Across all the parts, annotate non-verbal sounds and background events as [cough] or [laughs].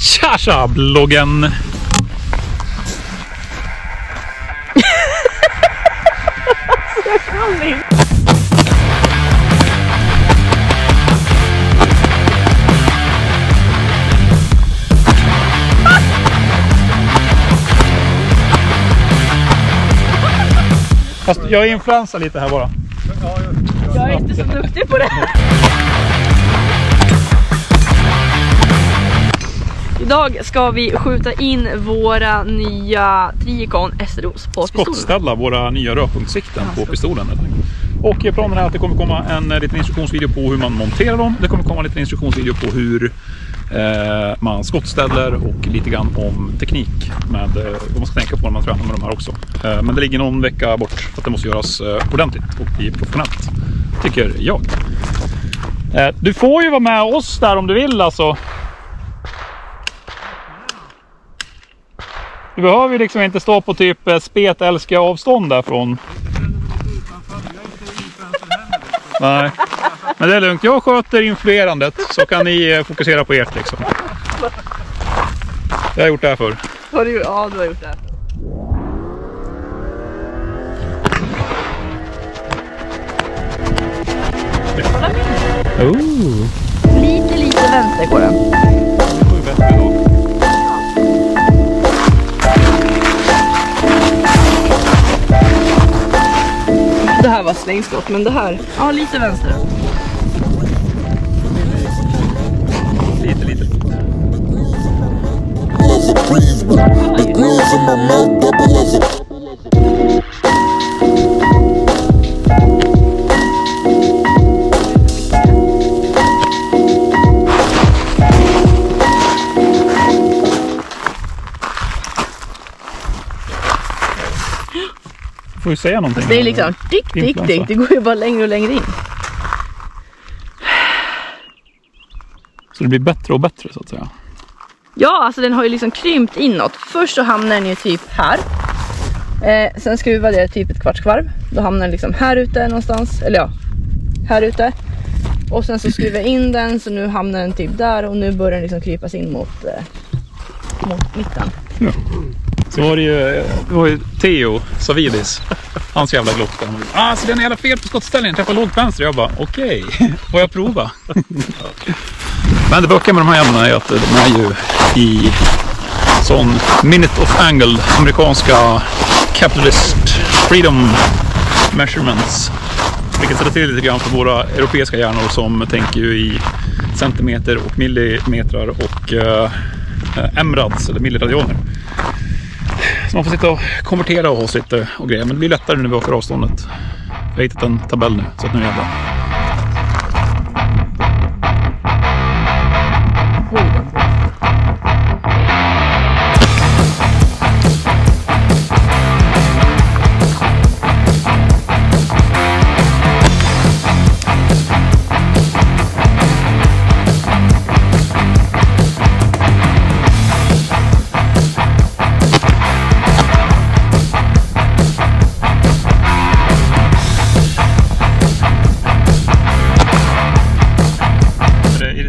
Tja tja bloggen! Fast jag influensar lite här bara. Jag är inte så duktig på det. Idag ska vi skjuta in våra nya Tricon Esteros på pistolen. Skottställa våra nya rörpunktssikten på pistolen. helt enkelt. Och planen är att det kommer komma en eh, liten instruktionsvideo på hur man monterar dem. Det kommer komma en liten instruktionsvideo på hur eh, man skottställer och lite grann om teknik med eh, vad man ska tänka på när man tränar med de här också. Eh, men det ligger någon vecka bort för att det måste göras eh, ordentligt och bli professionellt. Tycker jag. Eh, du får ju vara med oss där om du vill alltså. Du behöver ju liksom inte stå på typ eh, spetälska avstånd därifrån. Nej, men det är lugnt. Jag sköter influerandet så kan ni eh, fokusera på ert liksom. Jag har gjort det här förr. Har du, ja, du har gjort det. Oh. Lite, lite vänster går den. Det går ju bättre då. Här var slängskott, men det här, ja lite vänster. Lite, lite. as får ju säga någonting. Det är liksom dick, dick, dick. Det går ju bara längre och längre in. Så det blir bättre och bättre så att säga. Ja, alltså den har ju liksom krympt inåt. Först så hamnar den ju typ här. Eh, sen skruvar det typ ett kvarts varv. Då hamnar den liksom här ute någonstans. Eller ja, här ute. Och sen så skruvar jag in den så nu hamnar den typ där och nu börjar den liksom krypas in mot, eh, mot mitten. Så var det ju, det var ju Theo Savidis. Hans jävla Glock. bara, Ah, så den är jävla fel på skottställningen. Träffar lågt vänster. Jag bara, okej. [laughs] Får jag prova? [laughs] Men det bökiga med de här jävlarna är att de är ju i sån minute of angle. Amerikanska capitalist freedom measurements. Vilket ställer till lite grann för våra europeiska hjärnor som tänker ju i centimeter och millimeter och uh, emrads eller milliradianer. Så man får sitta och konvertera och ha lite och grejer. Men det blir lättare när vi åker avståndet. Jag har hittat en tabell nu, så att nu jävlar.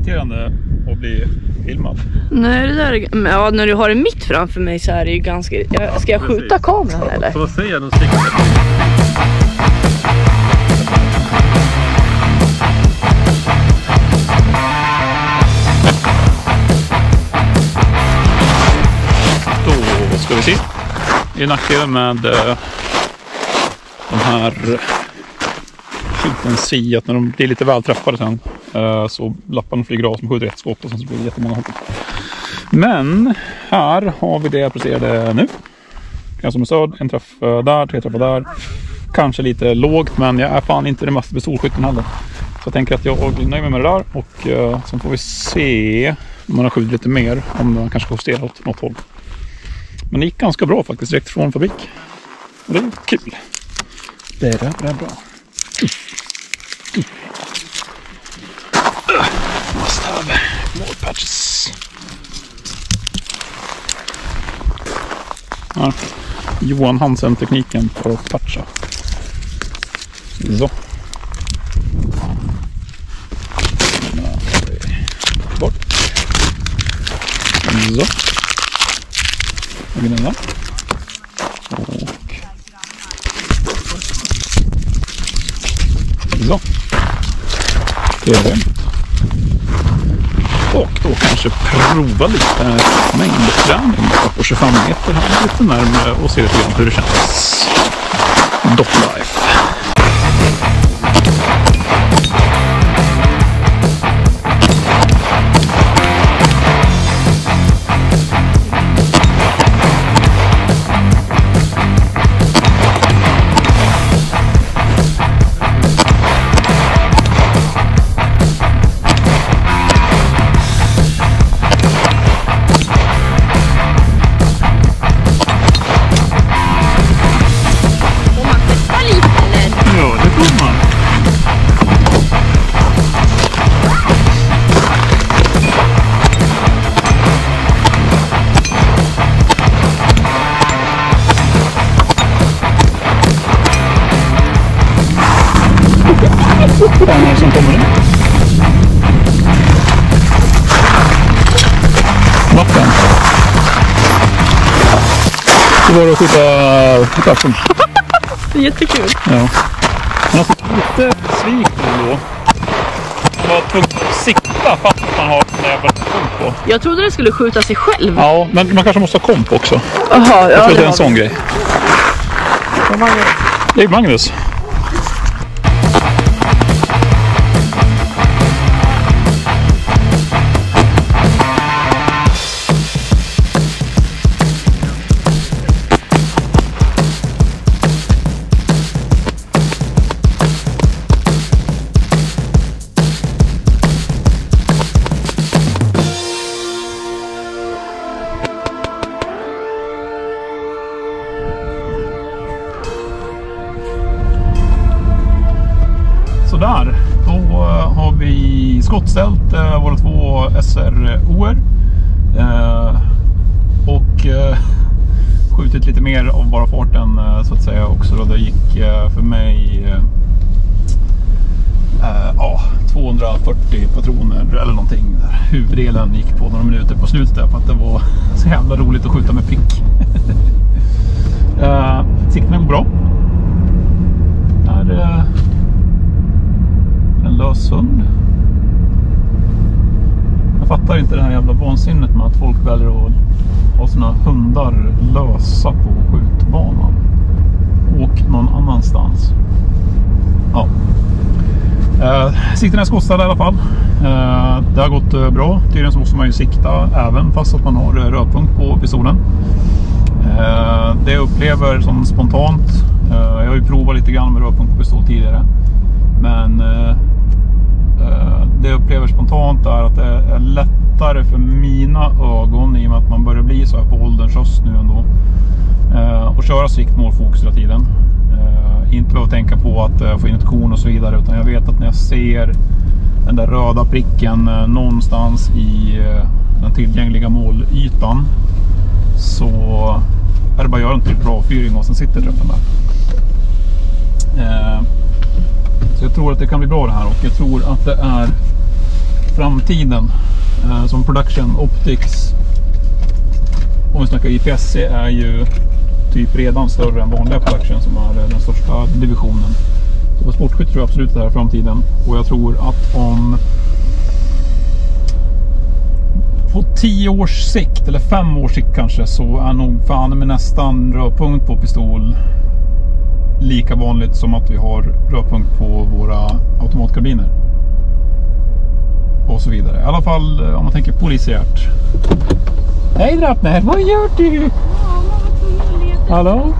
Irriterande att bli filmad? Nej, det där är, ja, när du har det mitt framför mig så är det ju ganska... Ja, ska jag skjuta kameran eller? Så vad säger siktar Då ska vi se. Det är nackdelen med eh, de här skjuten si att när de blir lite väl träffade sen Eh, så lapparna flyger av som skjuter ett skott och sen så blir det jättemånga hopp. Men här har vi det jag presterade nu. En som är stöd, en träff eh, där, tre träffar där. Kanske lite lågt men jag är fan inte den mesta pistolskytten heller. Så jag tänker att jag nöjer mig med det där och eh, sen får vi se om man har skjutit lite mer. Om man kanske justerar åt något håll. Men det gick ganska bra faktiskt direkt från fabrik. Och det är kul. Det bra, bra. More patches. Ja. Johan Hansen-tekniken för att patcha. Så. Bort. Så. Lägger den där. Och... Så. Trevligt. Kanske prova lite mängdträning på 25 meter här lite närmare och se lite grann hur det känns. Dot life. Fan är det som kommer nu? Vatten. Det var att skjuta är jättekul. Ja. Har fått lite svikt ändå. Man var tvungen att sikta fast att man har den jävla komp på. Jag trodde det skulle skjuta sig själv. Ja, men man kanske måste ha komp också. Jaha, Jag ja tror det är en sån grej. Det är Magnus. Skottställt eh, våra två SROR. Eh, och eh, skjutit lite mer av bara farten eh, så att säga också. Då. Det gick eh, för mig eh, eh, ja, 240 patroner eller någonting. Där. Huvuddelen gick på några minuter på slutet där, för att det var [laughs] så jävla roligt att skjuta med prick. [laughs] eh, siktningen går bra. Är, eh, en lös hund. Fattar inte det här jävla vansinnet med att folk väljer att ha sina hundar lösa på skjutbanan. Åk någon annanstans. Ja. Eh, sikten är skottställd i alla fall. Eh, det har gått eh, bra. Tydligen så måste man ju sikta även fast att man har eh, på pistolen. Eh, det jag upplever som spontant. Eh, jag har ju provat lite grann med rödpunkt på pistol tidigare. Men eh, eh, det jag upplever spontant är att det är lättare för mina ögon i och med att man börjar bli så här på ålderns höst nu ändå. Eh, och köra sikt, mål, fokus hela tiden. Eh, inte behöva tänka på att eh, få in ett korn och så vidare. Utan jag vet att när jag ser den där röda pricken eh, någonstans i eh, den tillgängliga målytan. Så är det bara att göra en typ av avfyring och sen sitter träffen där. Eh, så jag tror att det kan bli bra det här och jag tror att det är framtiden. Eh, som Production Optics, om vi snackar IPSC, är ju typ redan större än vanliga Production som är den största divisionen. Så på sportskytt tror jag absolut det här är framtiden. Och jag tror att om på 10 års sikt, eller 5 års sikt kanske, så är nog fan med nästan rörpunkt på pistol lika vanligt som att vi har rörpunkt på våra automatkarbiner. Och så vidare. I alla fall eh, om man tänker polisiärt. Hej Drappner, vad gör du? Hallå?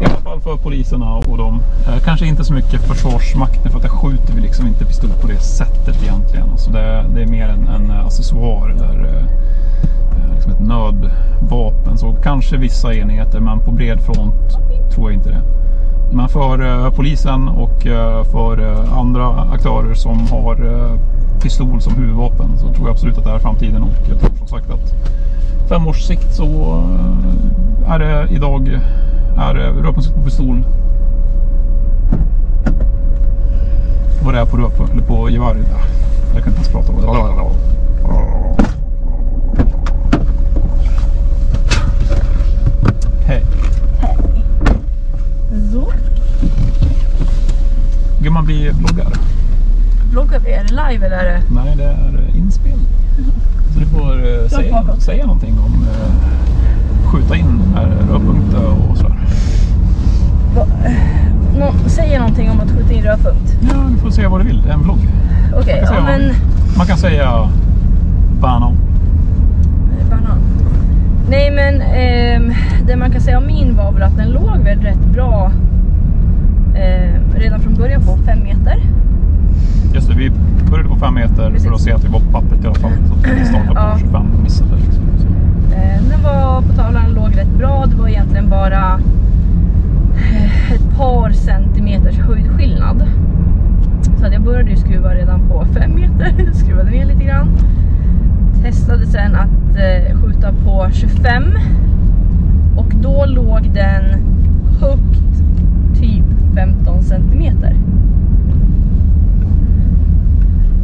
I alla fall för poliserna och dem. Eh, kanske inte så mycket försvarsmakten för att där skjuter vi liksom inte pistol på det sättet egentligen. Alltså det, det är mer en, en accessoar eller eh, eh, liksom ett nödvapen. Så kanske vissa enheter men på bred front tror jag inte det. Men för eh, polisen och eh, för eh, andra aktörer som har pistol som huvudvapen så tror jag absolut att det är framtiden. Och jag tror som sagt att fem års sikt så är det idag är rökmusik på pistol vad det är på, röp, eller på gevär. Jag kan inte ens prata. man bli vloggare? Vloggar vi? Är det live eller? Nej, det är eh, inspelning. Så du får eh, säga, säga någonting om eh, skjuta in rödpunkter och sådär. Nå säger någonting om att skjuta in rödpunkt? Ja, du får säga vad du vill. Det är en vlogg. Okej, okay, man, ja, men... man kan säga banan. Banan. Nej, men eh, det man kan säga om min var väl att den låg väl rätt bra eh, redan från meter Precis. för att se att vi var på pappret i alla fall. Så att vi startade på Ja. 25 och missade. Liksom. Så. Eh, den var på tavlan låg rätt bra. Det var egentligen bara eh, ett par centimeters höjdskillnad. Så jag började ju skruva redan på fem meter. [laughs] Skruvade ner lite grann. Testade sen att eh, skjuta på 25. Och då låg den högt typ 15 centimeter.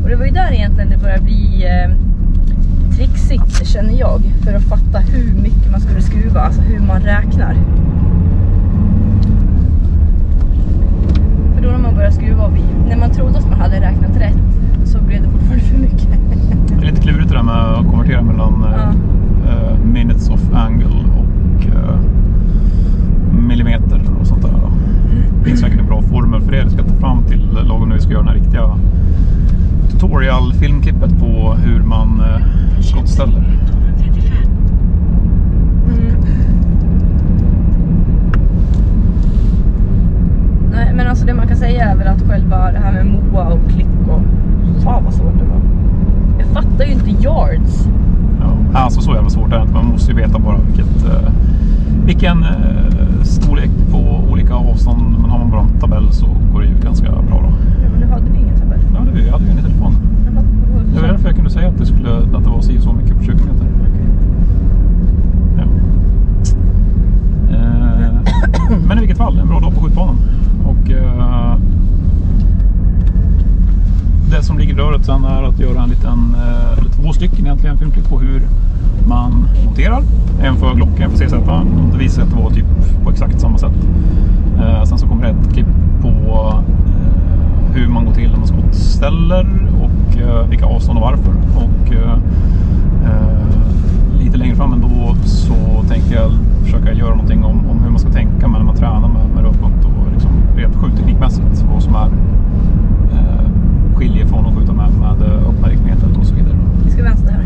Och det var ju där egentligen det började bli eh, trixigt känner jag för att fatta hur mycket man skulle skruva, alltså hur man räknar. För då när man börjar skruva, och vi- när man trodde att man hade räknat rätt så blev det fortfarande för mycket. Det är lite klurigt det där med att konvertera mellan eh, eh, minutes of angle och eh, millimeter och sånt där. Då. Det finns säkert en bra formel för det. Det ska ta fram till lagom när vi ska göra den här riktiga tutorial-filmklippet på hur man skottställer. Nej men alltså det man kan säga är väl att själva det här med MOA och klick och fan vad svårt det var. Jag fattar ju inte yards. Ja. Alltså så jävla svårt är det inte. Man måste ju veta bara vilket, eh, vilken eh, storlek på olika avstånd. Men har man bara en tabell så går det ju ganska bra då. Ja, men nu hade vi ingen tabell. Ja, det hade vi ju en i telefonen. Jaha, Det var därför jag kunde säga att det, skulle, att det var si så mycket på 20 meter. Ja. Eh, men i vilket fall, en bra dag på skjutbanan. Och eh, det som ligger i röret sen är att göra en liten, eh, eller två stycken egentligen, filmklipp på hur man monterar. En för Glocken, en för CZ. Det visar sig att det var typ på exakt samma sätt. Eh, sen så kommer det ett klipp på eh, hur man går till när man skottställer och vilka avstånd och varför. Och lite längre fram ändå så tänker jag försöka göra någonting om, om hur man ska tänka med när man tränar med, med och liksom rent skjutteknikmässigt. Vad som är skiljer från att skjuta med, med öppna riktmedel och så vidare. Vi ska vänster här.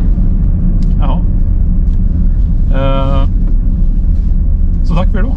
Jaha. Eh, så tack för idag.